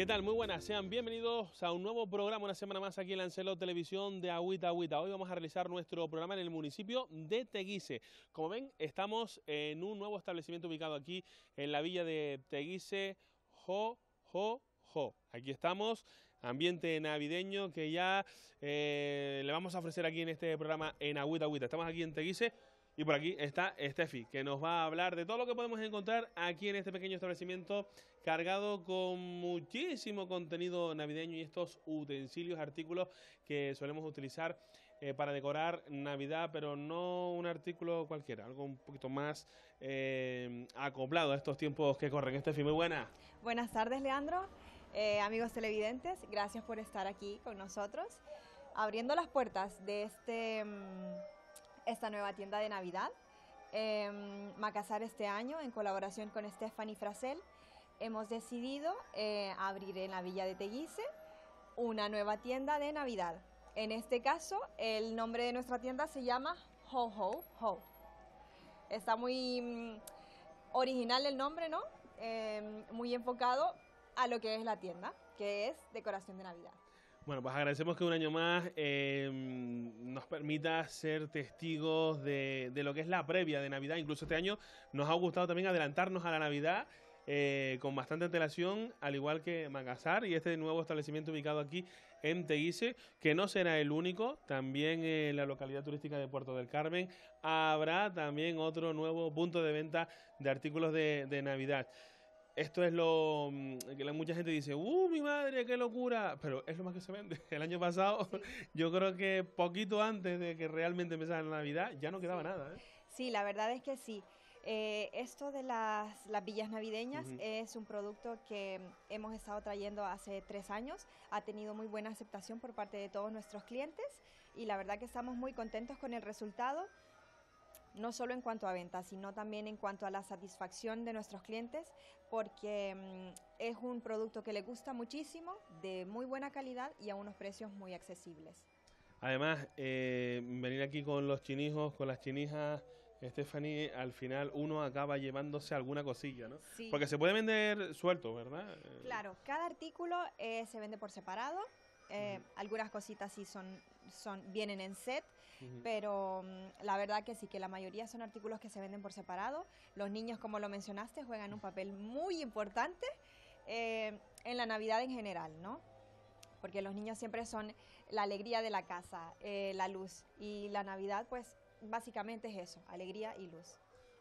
¿Qué tal? Muy buenas, sean bienvenidos a un nuevo programa, una semana más aquí en Lancelo Televisión de Agüita Agüita. Hoy vamos a realizar nuestro programa en el municipio de Teguise. Como ven, estamos en un nuevo establecimiento ubicado aquí en la villa de Teguise, Jo, Jo, Jo. Aquí estamos, ambiente navideño que ya eh, le vamos a ofrecer aquí en este programa en Agüita Agüita. Estamos aquí en Teguise y por aquí está Steffi, que nos va a hablar de todo lo que podemos encontrar aquí en este pequeño establecimiento cargado con muchísimo contenido navideño y estos utensilios, artículos que solemos utilizar eh, para decorar Navidad, pero no un artículo cualquiera, algo un poquito más eh, acoplado a estos tiempos que corren. Steffi, muy buena. Buenas tardes, Leandro. Eh, amigos televidentes, gracias por estar aquí con nosotros, abriendo las puertas de este... Mm, esta nueva tienda de Navidad. Eh, Macasar este año, en colaboración con Stephanie Frasel, hemos decidido eh, abrir en la Villa de Teguise una nueva tienda de Navidad. En este caso, el nombre de nuestra tienda se llama Ho Ho Ho. Está muy mm, original el nombre, ¿no? Eh, muy enfocado a lo que es la tienda, que es decoración de Navidad. Bueno, pues agradecemos que un año más em, nos permita ser testigos de, lo que es la previa de Navidad. Incluso este año nos ha gustado también adelantarnos a la Navidad eh, con bastante antelación, al igual que Magasar y este nuevo establecimiento ubicado aquí en Teguise, que no será el único, también en la localidad turística de Puerto del Carmen. Habrá también otro nuevo punto de venta de artículos de Navidad esto es lo mm, que mucha gente dice, ¡uh, mi madre, qué locura! Pero es lo más que se vende. El año pasado, yo creo que poquito antes de que realmente empezara la Navidad, ya no quedaba nada. ¿eh? Sí, la verdad es que sí. Eh, esto de las, las villas navideñas es un producto que hemos estado trayendo hace tres años. Ha tenido muy buena aceptación por parte de todos nuestros clientes y la verdad que estamos muy contentos con el resultado no solo en cuanto a ventas, sino también en cuanto a la satisfacción de nuestros clientes, porque mm, es un producto que les gusta muchísimo, de muy buena calidad y a unos precios muy accesibles. Además, eh, venir aquí con los chinijos, con las chinijas, Stephanie, al final uno acaba llevándose alguna cosilla, ¿no? Sí. Porque se puede vender suelto, ¿verdad? Claro, cada artículo eh, se vende por separado eh, algunas cositas sí son, son, vienen en set, pero mm, la verdad que sí, que la mayoría son artículos que se venden por separado. Los niños, como lo mencionaste, juegan un papel muy importante eh, en la Navidad en general, ¿no? Porque los niños siempre son la alegría de la casa, eh, la luz. Y la Navidad, pues, básicamente es eso, alegría y luz.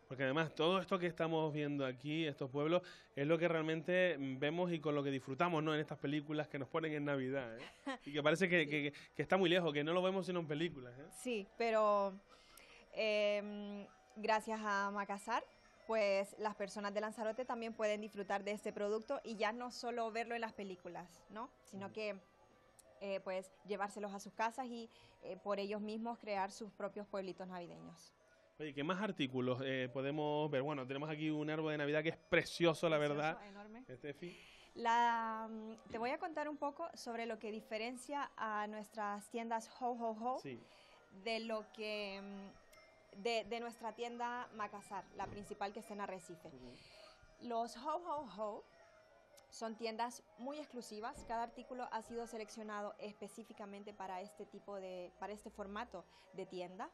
Porque además todo esto que estamos viendo aquí, estos pueblos, es lo que realmente vemos y con lo que disfrutamos ¿no? en estas películas que nos ponen en Navidad. ¿eh? Y que parece que, está muy lejos, que no lo vemos sino en películas. ¿eh? Sí, pero em, gracias a Macasar, pues las personas de Lanzarote también pueden disfrutar de este producto y ya no solo verlo en las películas, ¿no? sino que eh, pues llevárselos a sus casas y por ellos mismos crear sus propios pueblitos navideños. Oye, ¿qué más artículos eh, podemos ver? Bueno, tenemos aquí un árbol de Navidad que es precioso, la verdad. enorme. La, mm, te voy a contar un poco sobre lo que diferencia a nuestras tiendas Ho Ho Ho de lo que mm, de, nuestra tienda Macasar, la principal que está en Arrecife. Los Ho Ho Ho son tiendas muy exclusivas. Cada artículo ha sido seleccionado específicamente para este tipo de, para este formato de tienda.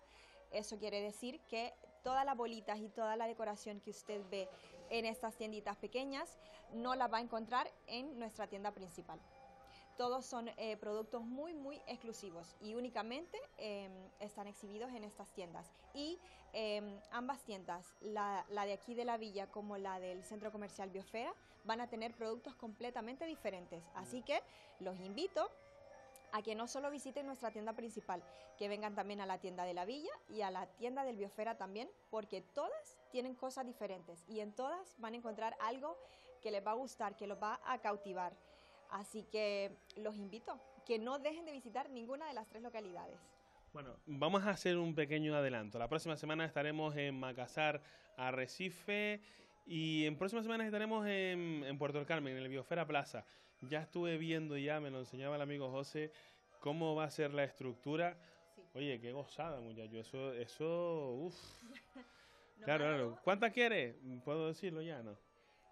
Eso quiere decir que todas las bolitas y toda la decoración que usted ve en estas tienditas pequeñas no la va a encontrar en nuestra tienda principal. Todos son eh, productos muy, muy exclusivos y únicamente em, están exhibidos en estas tiendas. Y em, ambas tiendas, la, la, de aquí de la villa como la del Centro Comercial Biosfera, van a tener productos completamente diferentes. Así que los invito a que no solo visiten nuestra tienda principal, que vengan también a la tienda de la villa y a la tienda del Biosfera también, porque todas tienen cosas diferentes y en todas van a encontrar algo que les va a gustar, que los va a cautivar. Así que los invito, que no dejen de visitar ninguna de las tres localidades. Bueno, vamos a hacer un pequeño adelanto. La próxima semana estaremos en Macassar, Arrecife y en próximas semanas estaremos en, Puerto del Carmen, en el Biosfera Plaza. Ya estuve viendo ya, me lo enseñaba el amigo José, cómo va a ser la estructura. Oye, qué gozada, muchacho. Eso, eso, uff. claro, claro. ¿Cuántas quieres? ¿Puedo decirlo ya, no?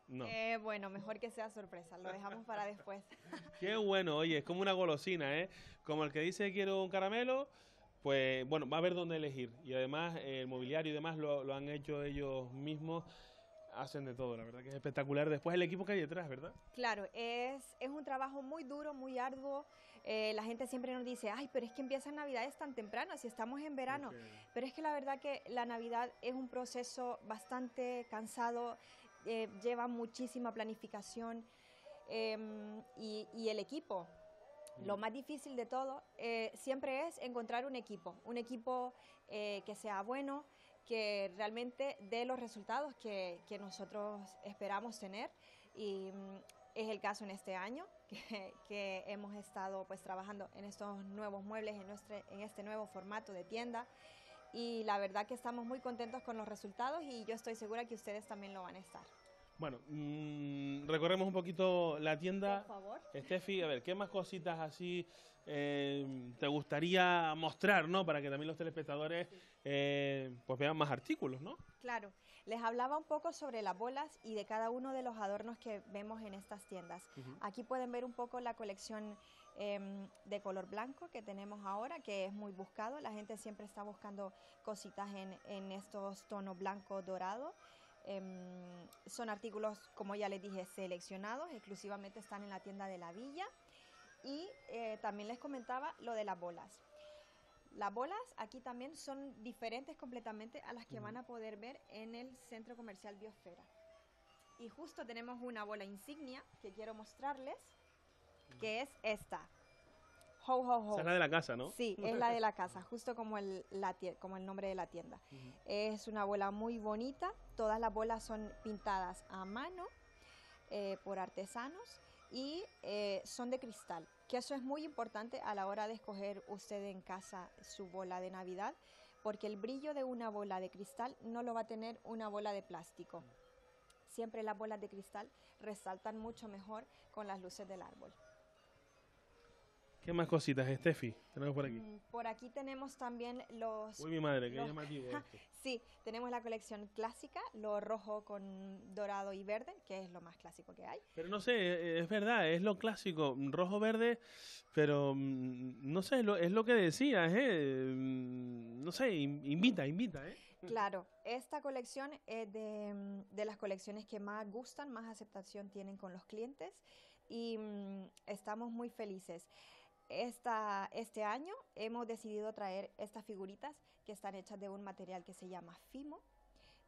No. Eh, bueno, mejor que sea sorpresa, lo dejamos para después. Qué bueno, oye, es como una golosina, ¿eh? Como el que dice quiero un caramelo, pues bueno, va a haber dónde elegir. Y además el mobiliario y demás lo, lo han hecho ellos mismos hacen de todo, la verdad que es espectacular. Después el equipo que hay detrás, ¿verdad? Claro, es, es un trabajo muy duro, muy arduo. Eh, la gente siempre nos dice, ay, pero es que empiezan Navidades tan temprano, si estamos en verano. Pero es que la verdad que la Navidad es un proceso bastante cansado, eh, lleva muchísima planificación em, y, el equipo. Lo mm. más difícil de todo eh, siempre es encontrar un equipo, un equipo que sea bueno, que realmente dé los resultados que, que nosotros esperamos tener. Y mm, es el caso en este año, que, que, hemos estado pues trabajando en estos nuevos muebles, en, nuestro, en este nuevo formato de tienda. Y la verdad que estamos muy contentos con los resultados y yo estoy segura que ustedes también lo van a estar. Bueno, mmm, recorremos un poquito la tienda. Por favor. Steffi, a ver, ¿qué más cositas así eh, te gustaría mostrar, ¿no? Para que también los telespectadores eh, pues vean más artículos, ¿no? Claro. Les hablaba un poco sobre las bolas y de cada uno de los adornos que vemos en estas tiendas. Aquí pueden ver un poco la colección em, de color blanco que tenemos ahora, que es muy buscado. La gente siempre está buscando cositas en, en estos tonos blanco dorado. Em, son artículos, como ya les dije, seleccionados, exclusivamente están en la tienda de la villa. Y eh, también les comentaba lo de las bolas. Las bolas aquí también son diferentes completamente a las que van a poder ver en el Centro Comercial Biosfera. Y justo tenemos una bola insignia que quiero mostrarles, que es esta. Ho, ho, ho. es la de la casa, ¿no? Sí, es la de la casa, justo como el, la, como el nombre de la tienda. Es una bola muy bonita, todas las bolas son pintadas a mano eh, por artesanos y eh, son de cristal, que eso es muy importante a la hora de escoger usted en casa su bola de Navidad, porque el brillo de una bola de cristal no lo va a tener una bola de plástico. Siempre las bolas de cristal resaltan mucho mejor con las luces del árbol. ¿Qué más cositas, Steffi? Tenemos por aquí. Mm, por aquí tenemos también los... Uy, mi madre, qué llamativo esto. sí, tenemos la colección clásica, lo rojo con dorado y verde, que es lo más clásico que hay. Pero no sé, e, e, es verdad, es lo clásico, rojo-verde, pero mm, no sé, es lo que decías, ¿eh? Mm, no sé, invita, invita, ¿eh? Claro, esta colección es de, de las colecciones que más gustan, más aceptación tienen con los clientes y estamos muy felices esta, este año hemos decidido traer estas figuritas que están hechas de un material que se llama fimo,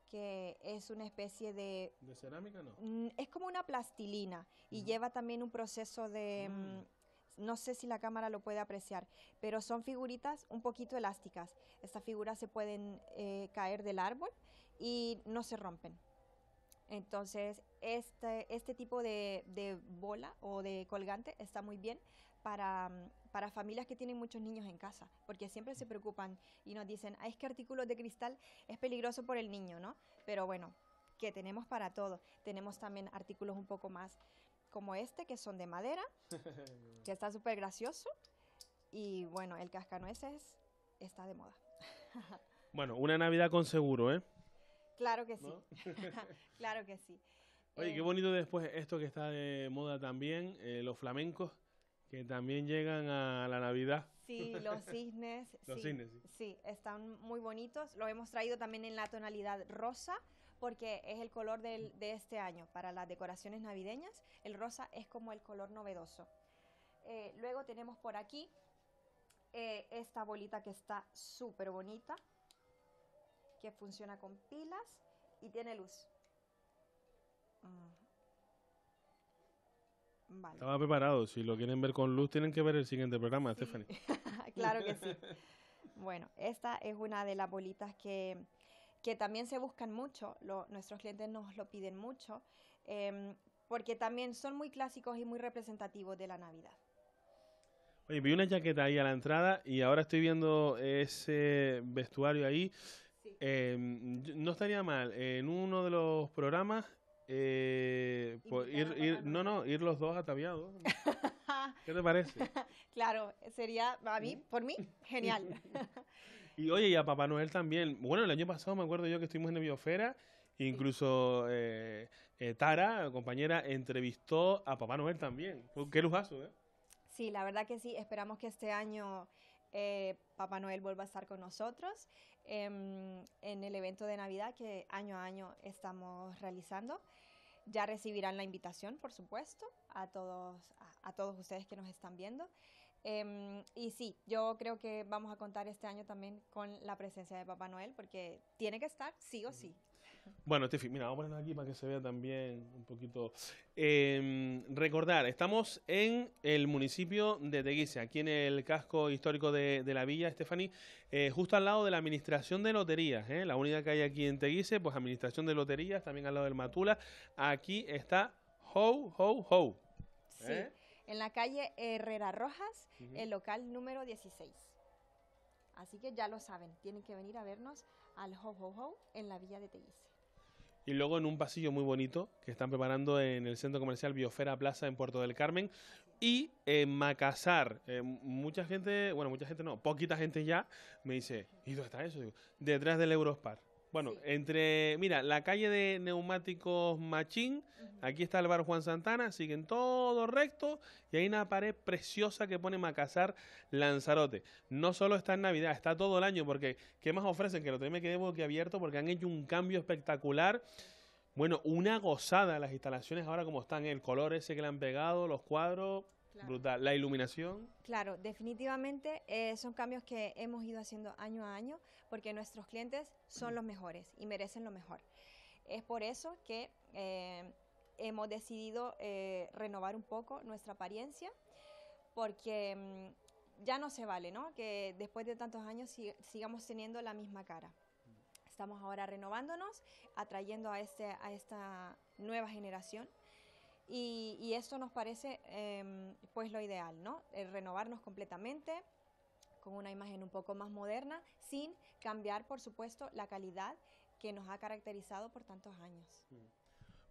que es una especie de... ¿De cerámica no? Mm, es como una plastilina y lleva también un proceso de... Mm. Mm, no sé si la cámara lo puede apreciar, pero son figuritas un poquito elásticas. Estas figuras se pueden eh, caer del árbol y no se rompen. Entonces, este, este tipo de, de, bola o de colgante está muy bien para, para, familias que tienen muchos niños en casa, porque siempre se preocupan y nos dicen, ah, es que artículos de cristal es peligroso por el niño, ¿no? Pero bueno, que tenemos para todo. Tenemos también artículos un poco más como este, que son de madera, que está súper gracioso. Y bueno, el cascanueces está de moda. bueno, una Navidad con seguro, ¿eh? Claro que sí. claro que sí. Oye, qué eh, bonito después esto que está de moda también, eh, los flamencos que también llegan a la Navidad. Sí, los cisnes. los sí, cisnes, sí. Sí, están muy bonitos. Lo hemos traído también en la tonalidad rosa porque es el color del, de este año para las decoraciones navideñas. El rosa es como el color novedoso. Eh, luego tenemos por aquí eh, esta bolita que está súper bonita, que funciona con pilas y tiene luz. Mm. Estaba preparado. Si lo quieren ver con luz, tienen que ver el siguiente programa, Stephanie. claro que sí. Bueno, esta es una de las bolitas que, que también se buscan mucho. nuestros clientes nos lo piden mucho. Em, porque también son muy clásicos y muy representativos de la Navidad. Oye, vi una chaqueta ahí a la entrada y ahora estoy viendo ese vestuario ahí. Em, no estaría mal en uno de los programas eh, pues ir, no, no, ir los dos ataviados. ¿Qué te parece? claro, sería a mí, por mí, genial. y oye, y a Papá Noel también. Bueno, el año pasado me acuerdo yo que estuvimos en la biosfera Incluso eh, eh, Tara, compañera, entrevistó a Papá Noel también. Qué lujazo, ¿eh? Sí, la verdad que sí. Esperamos que este año eh, Papá Noel vuelva a estar con nosotros em, en el evento de Navidad que año a año estamos realizando. Ya recibirán la invitación, por supuesto, a todos, a, todos ustedes que nos están viendo. Em, y sí, yo creo que vamos a contar este año también con la presencia de Papá Noel porque tiene que estar sí o sí. Bueno, Tefi, mira, vamos a ponernos aquí para que se vea también un poquito. Em, recordar, estamos en el municipio de Teguise, aquí en el casco histórico de, la villa, Stephanie, eh, justo al lado de la administración de loterías, ¿eh? la unidad que hay aquí en Teguise, pues administración de loterías, también al lado del Matula. Aquí está Ho, Ho, Ho. Sí, ¿eh? en la calle Herrera Rojas, el local número 16. Así que ya lo saben, tienen que venir a vernos al Ho, Ho, Ho en la villa de Teguise y luego en un pasillo muy bonito que están preparando en el centro comercial Biosfera Plaza en Puerto del Carmen y en Macasar. Eh, mucha gente, bueno, mucha gente no, poquita gente ya me dice, ¿y dónde está eso? detrás del Eurospar. Bueno, entre, mira, la calle de neumáticos Machín, aquí está el bar Juan Santana, siguen todo recto y hay una pared preciosa que pone Macasar Lanzarote. No solo está en Navidad, está todo el año, porque ¿qué más ofrecen? Que lo me quedé abierto porque han hecho un cambio espectacular. Bueno, una gozada las instalaciones ahora como están, el color ese que le han pegado, los cuadros, Brutal. La iluminación. Claro, definitivamente eh, son cambios que hemos ido haciendo año a año porque nuestros clientes son los mejores y merecen lo mejor. Es por eso que eh, hemos decidido eh, renovar un poco nuestra apariencia porque mm, ya no se vale, ¿no? Que después de tantos años sigamos teniendo la misma cara. Estamos ahora renovándonos, atrayendo a, este, a esta nueva generación y, esto nos parece em, pues lo ideal, ¿no? El renovarnos completamente con una imagen un poco más moderna, sin cambiar, por supuesto, la calidad que nos ha caracterizado por tantos años.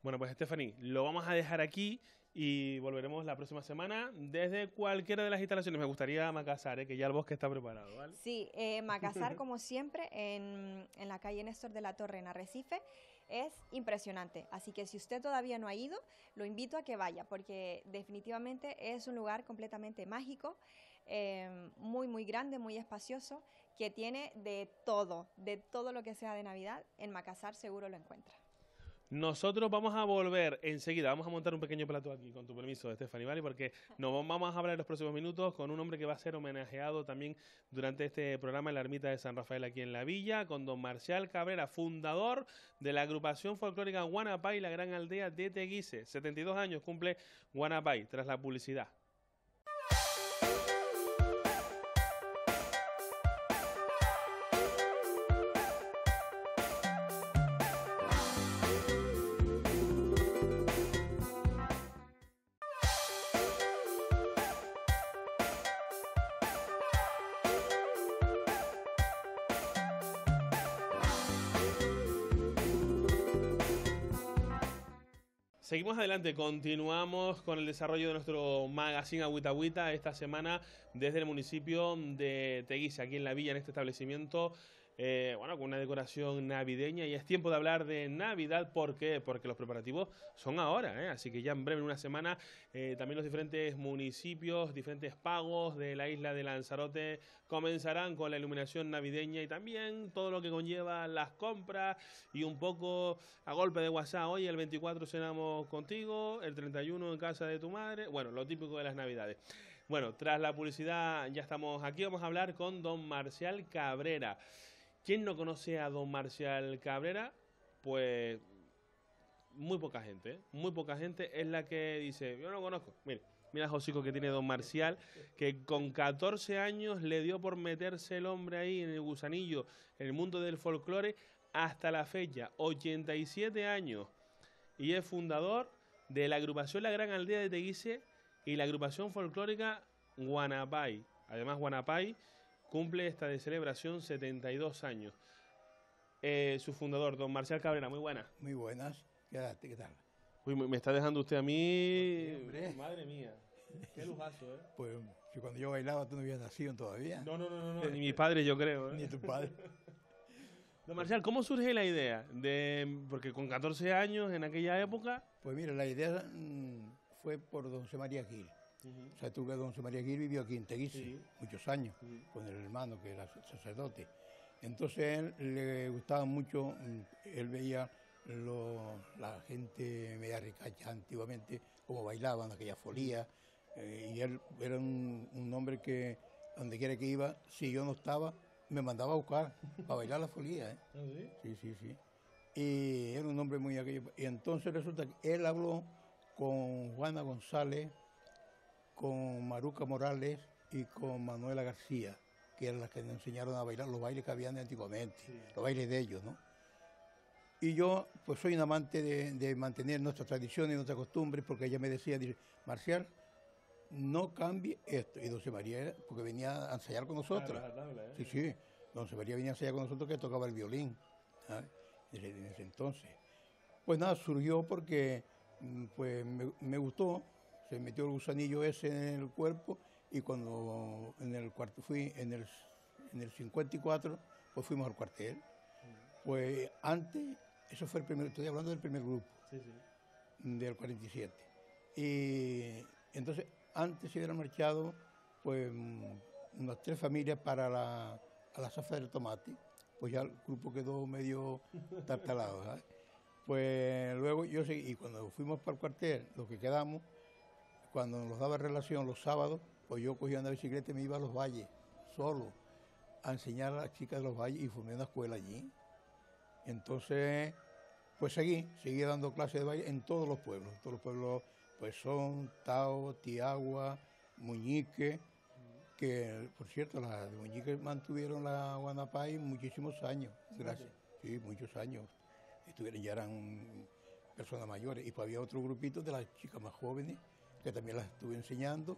Bueno, pues Stephanie, lo vamos a dejar aquí y volveremos la próxima semana desde cualquiera de las instalaciones. Me gustaría Macasar, ¿eh? que ya el bosque está preparado, ¿vale? Sí, eh, Macasar, como siempre, en, en, la calle Néstor de la Torre, en Arrecife, es impresionante. Así que si usted todavía no ha ido, lo invito a que vaya, porque definitivamente es un lugar completamente mágico, eh, muy, muy grande, muy espacioso, que tiene de todo, de todo lo que sea de Navidad. En Macasar seguro lo encuentra. Nosotros vamos a volver enseguida, vamos a montar un pequeño plato aquí, con tu permiso, Stephanie, ¿vale? Porque nos vamos a hablar en los próximos minutos con un hombre que va a ser homenajeado también durante este programa en la ermita de San Rafael aquí en la villa, con don Marcial Cabrera, fundador de la agrupación folclórica Guanapay, la gran aldea de Teguise. 72 años cumple Guanapay, tras la publicidad. Seguimos adelante, continuamos con el desarrollo de nuestro magazine Agüita Agüita esta semana desde el municipio de Teguise, aquí en la villa, en este establecimiento eh, bueno, con una decoración navideña y es tiempo de hablar de Navidad. ¿Por qué? Porque los preparativos son ahora, ¿eh? así que ya en breve, en una semana, eh, también los diferentes municipios, diferentes pagos de la isla de Lanzarote comenzarán con la iluminación navideña y también todo lo que conlleva las compras y un poco a golpe de WhatsApp. Hoy el 24 cenamos contigo, el 31 en casa de tu madre, bueno, lo típico de las Navidades. Bueno, tras la publicidad ya estamos aquí, vamos a hablar con don Marcial Cabrera. ¿Quién no conoce a don Marcial Cabrera? Pues muy poca gente, ¿eh? muy poca gente es la que dice, yo no lo conozco. Mira, mira el hocico que tiene don Marcial, que con 14 años le dio por meterse el hombre ahí en el gusanillo, en el mundo del folclore, hasta la fecha, 87 años. Y es fundador de la agrupación La Gran Aldea de Teguise y la agrupación folclórica Guanapay. Además, Guanapay cumple esta de celebración 72 años. Eh, su fundador, don Marcial Cabrera, muy buenas. Muy buenas. ¿Qué tal? Uy, me está dejando usted a mí. Madre mía. Qué lujazo, ¿eh? Pues si cuando yo bailaba tú no habías nacido todavía. No, no, no, no. Ni mi padre, yo creo. ¿eh? Ni tu padre. Don Marcial, ¿cómo surge la idea? de Porque con 14 años en aquella época... Pues mira, la idea mm, fue por don José María Gil. O sea, tú que don José María Gil vivió aquí en Teguise muchos años, con el hermano que era sacerdote. Entonces él le gustaba mucho, mm, él veía la gente media ricacha antiguamente, cómo bailaban aquella folía, eh, y él era un, hombre que donde quiera que iba, si yo no estaba, me mandaba a buscar para bailar la folía. ¿eh? ¿Ah, sí, sí, sí. Y era un hombre muy aquello. Y entonces resulta que él habló con Juana González, con Maruca Morales y con Manuela García, que eran las que nos enseñaron a bailar los bailes que habían antiguamente, los bailes de ellos, ¿no? Y yo, pues soy un amante de, mantener nuestras tradiciones nuestras costumbres, porque ella me decía, dice, Marcial, no cambie esto. Y José María, porque venía a ensayar con nosotros. ¿eh? Sí, sí, Don María venía a ensayar con nosotros que tocaba el violín, desde, ese entonces. Pues nada, surgió porque mm, pues me, gustó, se metió el gusanillo ese en el cuerpo y cuando en el cuarto fui en el, en el 54, pues fuimos al cuartel. Pues antes, eso fue el primer, estoy hablando del primer grupo, del 47. Y entonces, antes se hubieran marchado, pues, unas tres familias para la, a la zafa del tomate, pues ya el grupo quedó medio tartalado, ¿sabes? Pues luego yo seguí, y cuando fuimos para el cuartel, los que quedamos, cuando nos daba relación los sábados, pues yo cogía una bicicleta y me iba a los valles, solo, a enseñar a las chicas de los valles y formé una escuela allí. Entonces, pues seguí, seguí dando clases de baile en todos los pueblos. Todos los pueblos, pues son Tao, Tiagua, Muñique, que por cierto, las de Muñique mantuvieron la Guanapay muchísimos años, gracias. Sí, muchos años. Estuvieron, ya eran personas mayores. Y pues había otro grupito de las chicas más jóvenes que también las estuve enseñando,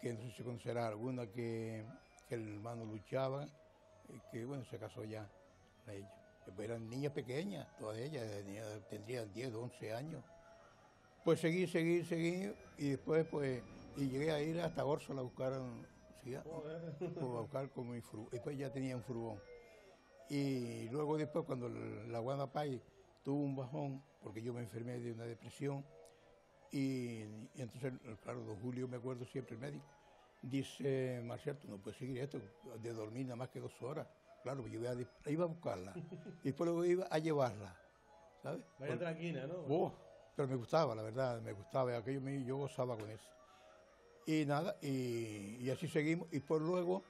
que no sé si conocerá alguna que, que el hermano luchaba, que bueno, se casó ya a ellos eran niñas pequeñas, todas ellas, tendrían 10, 11 años. Pues seguí, seguí, seguí, y después pues, y llegué a ir hasta Orso a buscar, ¿sí? a buscar con mi furgón, después ya tenía un furgón. Y luego después cuando la Guadapay tuvo un bajón, porque yo me enfermé de una depresión, y, entonces, claro, don Julio, me acuerdo siempre, el médico, dice, Marcial, tú no puedes seguir esto, de dormir nada más que dos horas claro, yo iba a, iba a buscarla y después luego iba a llevarla, ¿sabes? Vaya tranquila, ¿no? Oh, pero me gustaba, la verdad, me gustaba, aquello me, yo gozaba con eso. Y nada, y, así seguimos, y por luego,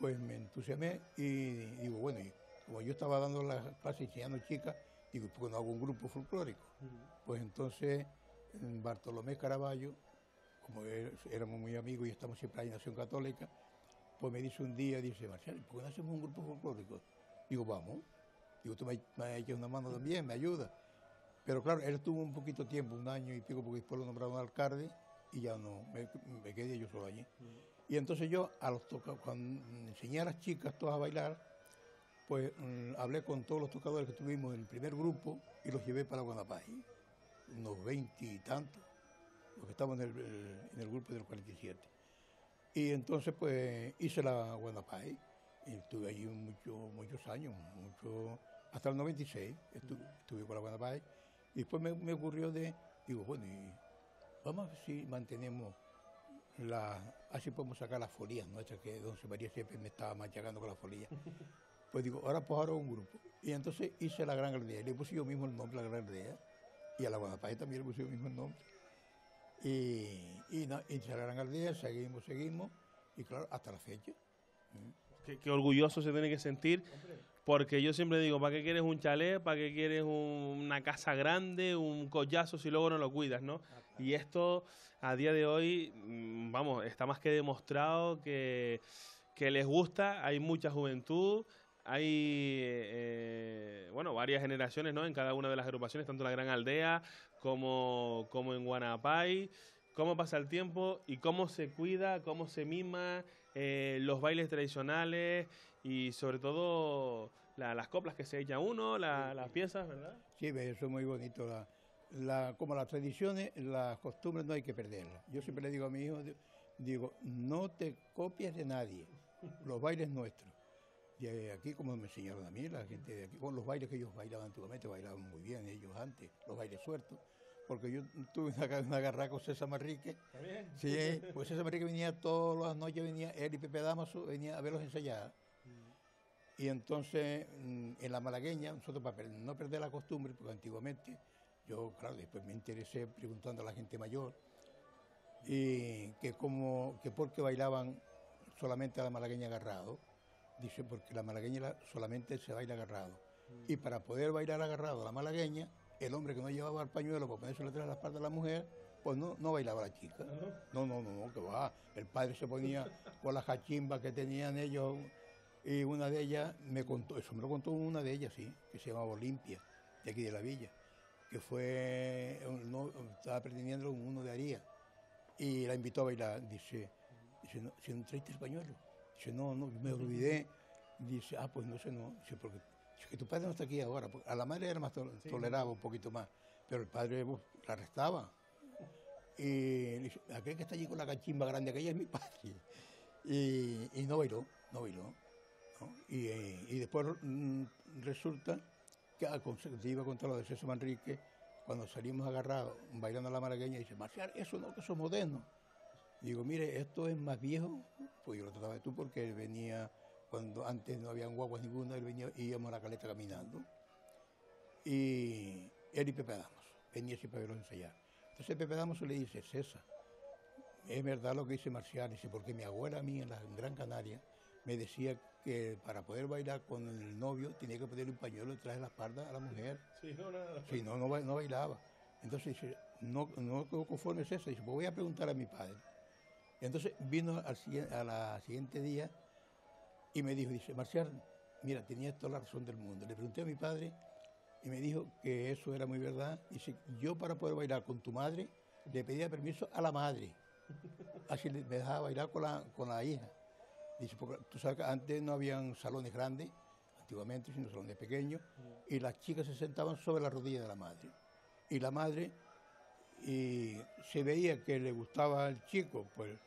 pues me entusiasmé y digo, bueno, y como yo estaba dando las clases enseñando chicas, digo, ¿por qué no hago un grupo folclórico? Pues entonces, Bartolomé Caraballo, como er, éramos muy amigos y estamos siempre en Nación Católica, pues me dice un día, dice, Marcial, ¿por qué no hacemos un grupo folclórico? Digo, vamos. Digo, tú me, me echado una mano también, me ayuda. Pero claro, él tuvo un poquito tiempo, un año y pico, porque después lo nombraron alcalde y ya no, me, quedé yo solo allí. Y entonces yo, a los cuando enseñé a las chicas todas a bailar, pues mm, hablé con todos los tocadores que tuvimos en el primer grupo y los llevé para Guanapay, unos veinte y tantos, los que estaban en el, en el grupo del 47. Y entonces pues hice la Guadapay y estuve allí muchos años, mucho, hasta el 96 estuve, con la Guadapay. Y después me, ocurrió de, digo, bueno, vamos a ver si mantenemos la, así podemos sacar las folías nuestras, que don María siempre me estaba machacando con las folías. Pues digo, ahora pues ahora un grupo. Y entonces hice la Gran Aldea, le puse yo mismo el nombre, la Gran Aldea, y a la Guadapay también le puse yo mismo el nombre. Y, y, no, y se la Aldea, seguimos, seguimos, y claro, hasta la fecha. Qué, orgulloso se tiene que sentir, porque yo siempre digo, ¿para qué quieres un chalet? ¿Para qué quieres una casa grande, un collazo si luego no lo cuidas, no? Y esto, a día de hoy, mm, vamos, está más que demostrado que, que les gusta, hay mucha juventud, hay eh, bueno varias generaciones ¿no? en cada una de las agrupaciones, tanto en la Gran Aldea como, como en Guanapay, cómo pasa el tiempo y cómo se cuida, cómo se mima eh, los bailes tradicionales y sobre todo las coplas que se echa uno, las piezas, ¿verdad? Sí, eso es muy bonito. La, como las tradiciones, las costumbres no hay que perderlas. Yo siempre le digo a mi hijo, digo, no te copies de nadie, los bailes nuestros de aquí, como me enseñaron a mí, la gente de aquí, con los bailes que ellos bailaban antiguamente, bailaban muy bien ellos antes, los bailes sueltos, porque yo tuve una, una garra con César Manrique. Sí, pues César Manrique venía todas las noches, venía él y Pepe Damaso, venía a verlos ensayar. Y entonces, mm, en la malagueña, nosotros para no perder la costumbre, porque antiguamente, yo, claro, después me interesé preguntando a la gente mayor, y que como, que por qué bailaban solamente a la malagueña agarrado, dice, porque la malagueña solamente se baila agarrado. Y para poder bailar agarrado a la malagueña, el hombre que no llevaba el pañuelo para ponerse detrás de la espalda de la mujer, pues no, no bailaba la chica. No, no, no, no, que va. El padre se ponía con las cachimbas que tenían ellos y una de ellas me contó, eso me lo contó una de ellas, sí, que se llamaba Olimpia, de aquí de la villa, que fue, no, estaba pretendiendo uno de Aría y la invitó a bailar. Dice, dice no, si no traiste el pañuelo. Dice, no, no, me olvidé. Dice, ah, pues no sé, no. Dice, porque que tu padre no está aquí ahora. A la madre era más toleraba un poquito más, pero el padre la arrestaba. Y dice, aquel que está allí con la cachimba grande, aquella es mi padre. Y, y no bailó, no bailó. Y, y, después mm, resulta que te iba a contar lo de César Manrique, cuando salimos agarrados bailando a la malagueña, dice, Marcial, eso no, que eso es moderno. Digo, mire, esto es más viejo, pues yo lo trataba de tú porque él venía, cuando antes no habían guaguas ninguna, él venía, íbamos a la caleta caminando. Y él y Pepe Damos, venía siempre a verlos ensayar. Entonces Pepe Damos le dice, César, es verdad lo que dice Marcial, dice, porque mi abuela a mí en la Gran Canaria me decía que para poder bailar con el novio tenía que ponerle un pañuelo detrás de la espalda a la mujer. Sí, no, nada. Sí, no, no, bailaba. Entonces dice, no, no conforme eso. Dice, pues voy a preguntar a mi padre. Entonces vino al, a la siguiente día y me dijo, dice, Marcial, mira, tenía toda la razón del mundo. Le pregunté a mi padre y me dijo que eso era muy verdad. Dice, yo para poder bailar con tu madre le pedía permiso a la madre. Así me dejaba bailar con la, con la hija. Dice, porque tú sabes que antes no habían salones grandes, antiguamente, sino salones pequeños, y las chicas se sentaban sobre la rodilla de la madre. Y la madre, y se veía que le gustaba al chico, pues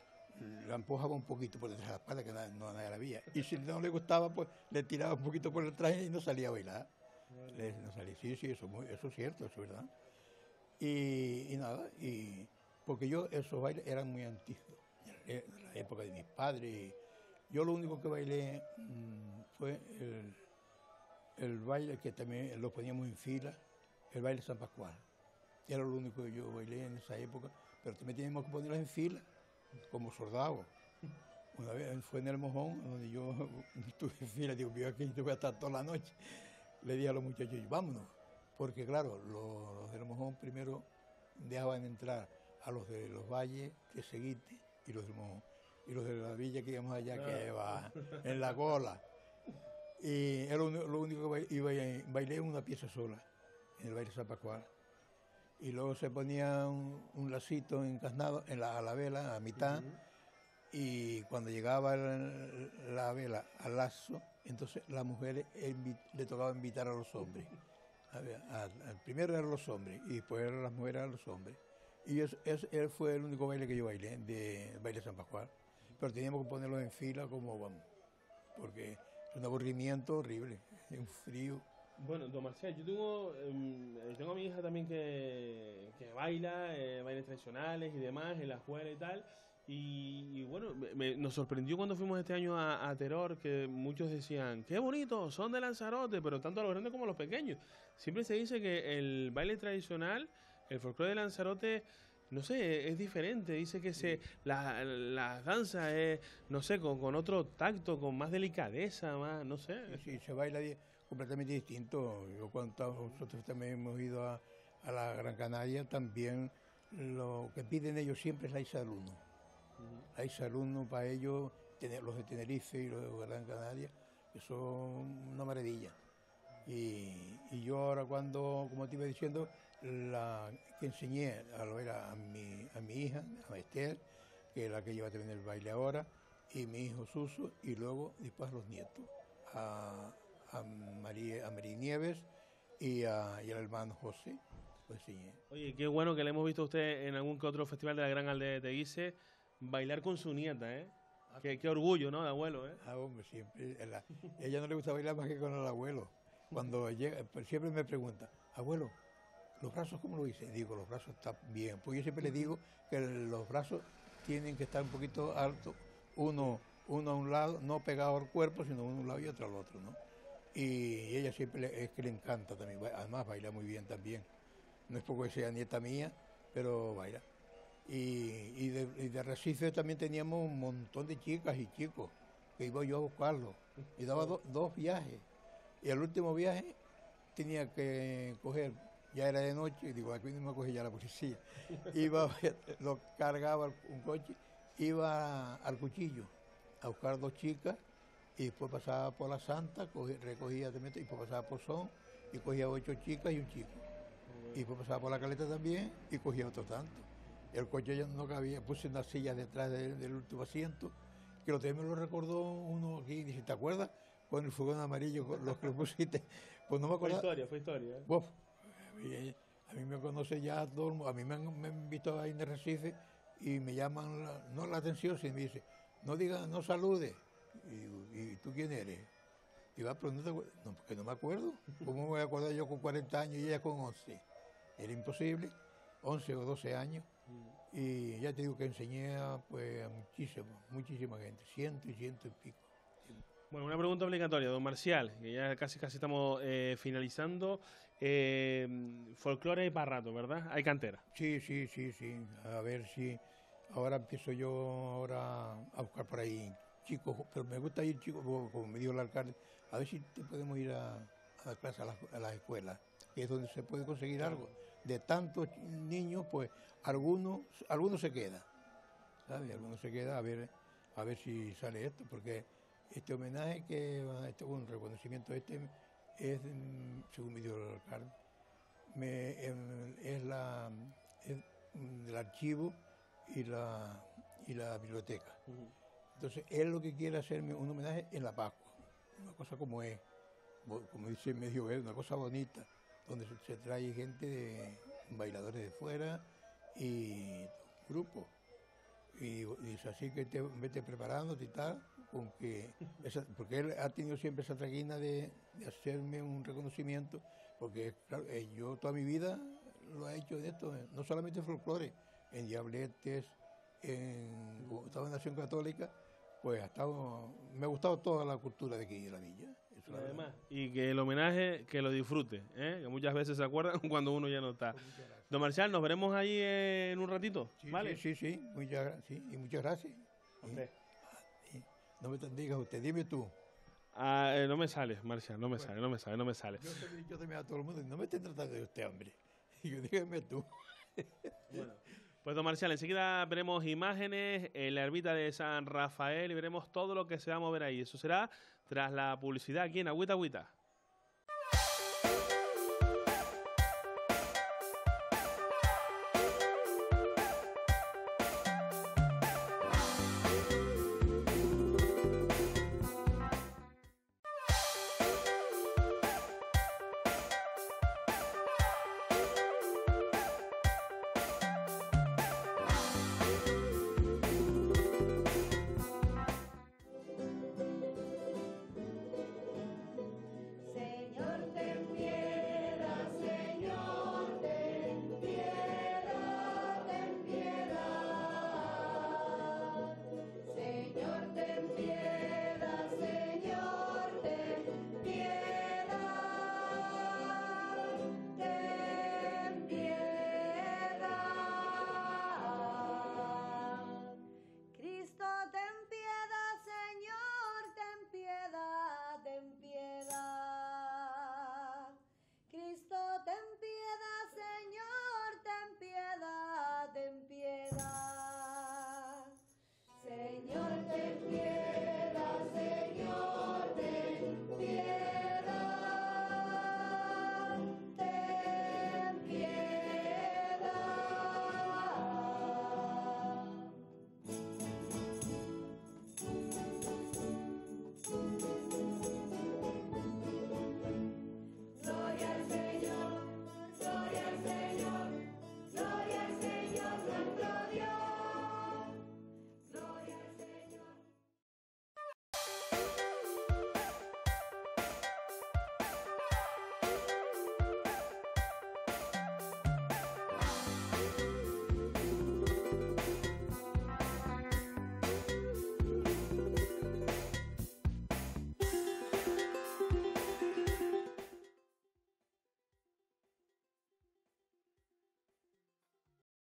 la empujaba un poquito por detrás de la espalda, que no, nadie la veía. Y si no le gustaba, pues le tiraba un poquito por el traje y no salía a bailar. No salía. Sí, sí, eso, eso es cierto, eso es verdad. Y, y, nada, y porque yo esos bailes eran muy antiguos, en la época de mis padres. Yo lo único que bailé mm, fue el, baile que también lo poníamos en fila, el baile San Pascual. Era lo único que yo bailé en esa época, pero también teníamos que ponerlas en fila, como soldados. Una vez fue en el mojón, donde yo estuve en fila, digo, yo aquí te voy a estar toda la noche. Le dije a los muchachos, vámonos, porque claro, los, del mojón primero dejaban entrar a los de los valles, que seguite, y los del mojón y los de la villa que íbamos allá, que va en la cola. Y era lo, único que iba bailé una pieza sola, en el baile San Pascual. Y luego se ponía un, lacito encarnado en la, a la vela, a mitad, y cuando llegaba la vela al lazo, entonces las mujeres le tocaba invitar a los hombres. primero eran los hombres y después eran las mujeres a los hombres. Y ese, ese, fue el único baile que yo bailé, de baile San Pascual pero teníamos que ponerlos en fila como vamos, porque es un aburrimiento horrible, un frío. Bueno, don Marcial, yo tengo, em, eh, tengo a mi hija también que, que baila, eh, bailes tradicionales y demás en la escuela y tal. Y, bueno, nos sorprendió cuando fuimos este año a, a, Teror que muchos decían, qué bonito, son de Lanzarote, pero tanto los grandes como los pequeños. Siempre se dice que el baile tradicional, el folclore de Lanzarote, no sé, es diferente. Dice que se la, la danza es, no sé, con, con, otro tacto, con más delicadeza, más, no sé. Sí, se baila completamente distinto. Yo cuando nosotros también hemos ido a, a, la Gran Canaria, también lo que piden ellos siempre es la Isa alumno. La Isa alumno para ellos, los de Tenerife y los de Gran Canaria, eso es una maravilla. Y, y yo ahora cuando, como te iba diciendo, la que enseñé a, a, mi, a mi hija, a Esther, que es la que lleva también el baile ahora, y mi hijo Suso, y luego después los nietos, a, a, María, a María Nieves y, a, y al hermano José. Pues enseñé. Oye, qué bueno que le hemos visto a usted en algún que otro festival de la Gran Aldea de Teguise bailar con su nieta, ¿eh? Qué, qué, orgullo, ¿no? De abuelo, ¿eh? Ah, hombre, siempre. ella no le gusta bailar más que con el abuelo. Cuando llega, pues, siempre me pregunta, abuelo, ¿los brazos cómo lo hice? Digo, los brazos están bien. Pues yo siempre le digo que los brazos tienen que estar un poquito altos, uno, uno a un lado, no pegado al cuerpo, sino uno a un lado y otro al otro, ¿no? Y ella siempre es que le encanta también, además baila muy bien también. No es porque sea nieta mía, pero baila. Y, de, Recife también teníamos un montón de chicas y chicos que iba yo a buscarlos. Y daba dos viajes. Y el último viaje tenía que coger, ya era de noche, y digo, aquí no me coge ya la policía. Iba, lo cargaba un coche, iba al cuchillo a buscar dos chicas y después pasaba por la Santa, recogía también, y después pasaba por Son y cogía ocho chicas y un chico. Y después pasaba por la caleta también y cogía otro tanto. El coche ya no cabía, puse una silla detrás del, último asiento, que lo también me lo recordó uno aquí, dice, ¿te acuerdas? Con el fogón amarillo, los que lo pusiste. Pues no me acuerdo. Fue historia, fue historia. ¿eh? a, mí, me conoce ya todo a mí me han, me invitado a ir de Recife y me llaman, no la atención, sino me dice, no diga, no salude. Y, y tú quién eres? Digo, ah, pero no, porque no me acuerdo. ¿Cómo me voy a acordar yo con 40 años y ella con 11? Era imposible, 11 o 12 años. Y ya te digo que enseñé pues, a muchísima, muchísima gente, ciento y ciento y pico. Bueno, una pregunta obligatoria, don Marcial, que ya casi casi estamos eh, finalizando. Eh, folclore para rato, ¿verdad? Hay cantera. Sí, sí, sí, sí. A ver si ahora empiezo yo ahora a buscar por ahí chicos, pero me gusta ir chicos, como me dijo el alcalde, a ver si te podemos ir a, a clase a las, a las escuelas, que es donde se puede conseguir algo de tantos niños, pues algunos, algunos se queda, ¿sabes? Algunos se queda a ver, a ver si sale esto, porque este homenaje que este, un reconocimiento este es, según me dijo el alcalde, em, es la es del archivo y la y la biblioteca. Entonces él lo que quiere hacerme un homenaje en la Pascua, una cosa como es, como dice medio es una cosa bonita donde se trae gente de bailadores de fuera y grupo. Y, es así que te vete preparándote y tal, porque él ha tenido siempre esa traquina de, hacerme un reconocimiento, porque eh, yo toda mi vida lo he hecho en esto, no solamente en folclore, en diabletes, en, estaba en Nación Católica, pues ha estado, me ha gustado toda la cultura de aquí de la villa. Además, y que el homenaje, que lo disfrute, ¿eh? que muchas veces se acuerdan cuando uno ya no está. Don Marcial, nos veremos ahí en un ratito, sí, ¿vale? Sí, sí, muchas, sí, y muchas gracias. no me digas usted, dime tú. Ah, eh, no me sale, Marcial, no me sale, no me sale, no me sale. Yo, yo también a todo el mundo, no me estén tratando de usted, hombre. Y yo dígame tú. bueno. Pues don Marcial, enseguida veremos imágenes en la ermita de San Rafael y veremos todo lo que se va a mover ahí. Eso será tras la publicidad aquí en Agüita Agüita. God.